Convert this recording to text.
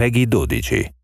Peggy 12.